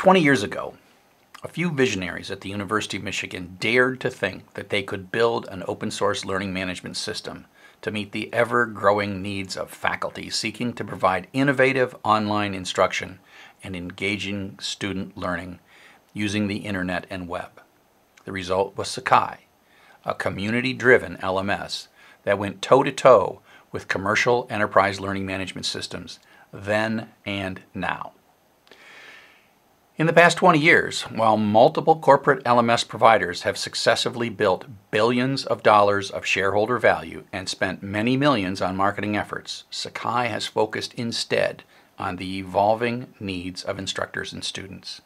20 years ago, a few visionaries at the University of Michigan dared to think that they could build an open source learning management system to meet the ever growing needs of faculty seeking to provide innovative online instruction and engaging student learning using the internet and web. The result was Sakai, a community driven LMS that went toe to toe with commercial enterprise learning management systems then and now. In the past 20 years, while multiple corporate LMS providers have successively built billions of dollars of shareholder value and spent many millions on marketing efforts, Sakai has focused instead on the evolving needs of instructors and students.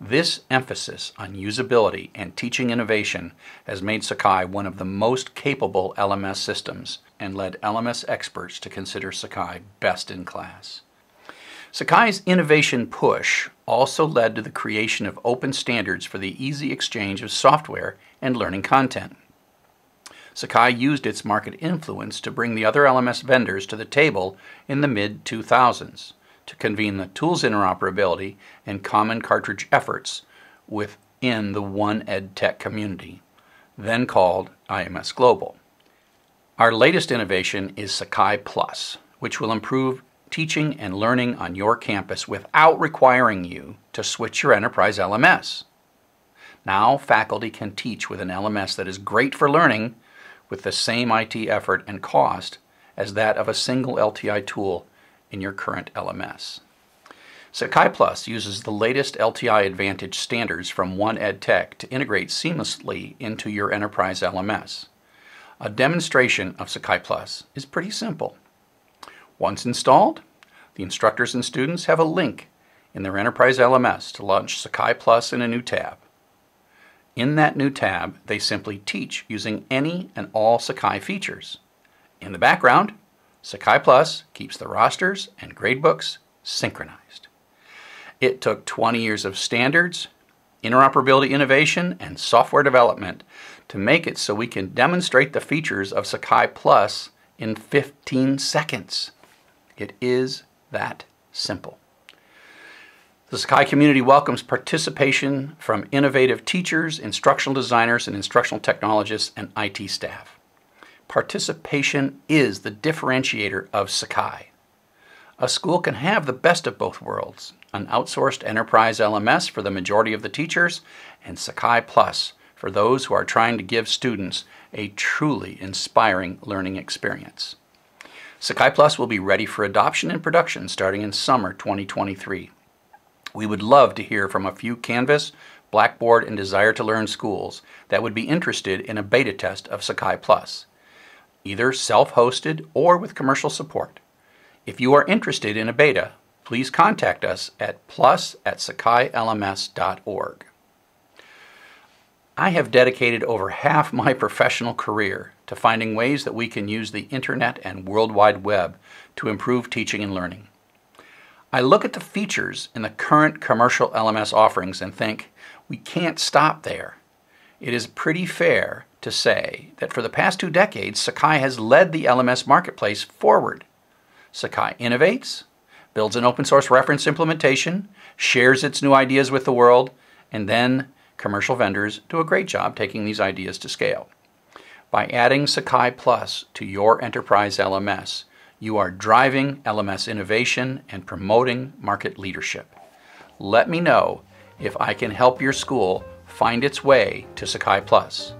This emphasis on usability and teaching innovation has made Sakai one of the most capable LMS systems and led LMS experts to consider Sakai best in class. Sakai's innovation push also led to the creation of open standards for the easy exchange of software and learning content. Sakai used its market influence to bring the other LMS vendors to the table in the mid 2000s to convene the tools interoperability and common cartridge efforts within the One EdTech community, then called IMS Global. Our latest innovation is Sakai Plus, which will improve teaching and learning on your campus without requiring you to switch your enterprise LMS. Now, faculty can teach with an LMS that is great for learning with the same IT effort and cost as that of a single LTI tool in your current LMS. Sakai Plus uses the latest LTI Advantage standards from One EdTech to integrate seamlessly into your enterprise LMS. A demonstration of Sakai Plus is pretty simple. Once installed, the instructors and students have a link in their Enterprise LMS to launch Sakai Plus in a new tab. In that new tab, they simply teach using any and all Sakai features. In the background, Sakai Plus keeps the rosters and gradebooks synchronized. It took 20 years of standards, interoperability innovation, and software development to make it so we can demonstrate the features of Sakai Plus in 15 seconds. It is that simple. The Sakai community welcomes participation from innovative teachers, instructional designers, and instructional technologists and IT staff. Participation is the differentiator of Sakai. A school can have the best of both worlds an outsourced enterprise LMS for the majority of the teachers, and Sakai Plus for those who are trying to give students a truly inspiring learning experience. Sakai Plus will be ready for adoption and production starting in summer 2023. We would love to hear from a few Canvas, Blackboard, and Desire to Learn schools that would be interested in a beta test of Sakai Plus, either self hosted or with commercial support. If you are interested in a beta, please contact us at plus at sakailms.org. I have dedicated over half my professional career to finding ways that we can use the internet and World Wide Web to improve teaching and learning. I look at the features in the current commercial LMS offerings and think, we can't stop there. It is pretty fair to say that for the past two decades, Sakai has led the LMS marketplace forward. Sakai innovates, builds an open source reference implementation, shares its new ideas with the world, and then commercial vendors do a great job taking these ideas to scale. By adding Sakai Plus to your enterprise LMS, you are driving LMS innovation and promoting market leadership. Let me know if I can help your school find its way to Sakai Plus.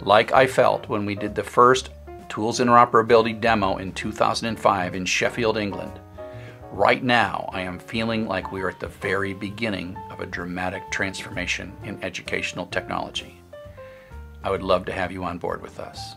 Like I felt when we did the first Tools Interoperability demo in 2005 in Sheffield, England. Right now, I am feeling like we are at the very beginning of a dramatic transformation in educational technology. I would love to have you on board with us.